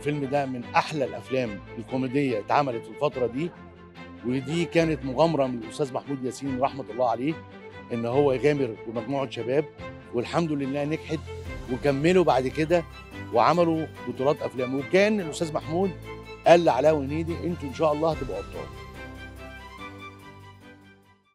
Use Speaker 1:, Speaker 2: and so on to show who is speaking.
Speaker 1: الفيلم ده من أحلى الأفلام الكوميدية اتعملت في الفترة دي ودي كانت مغامرة من الأستاذ محمود ياسين رحمة الله عليه إن هو يغامر بمجموعة شباب والحمد لله نجحت وكملوا بعد كده وعملوا بطولات أفلام. وكان الأستاذ محمود قال لعلاء ونيدي أنتوا إن شاء الله هتبقوا أبطال.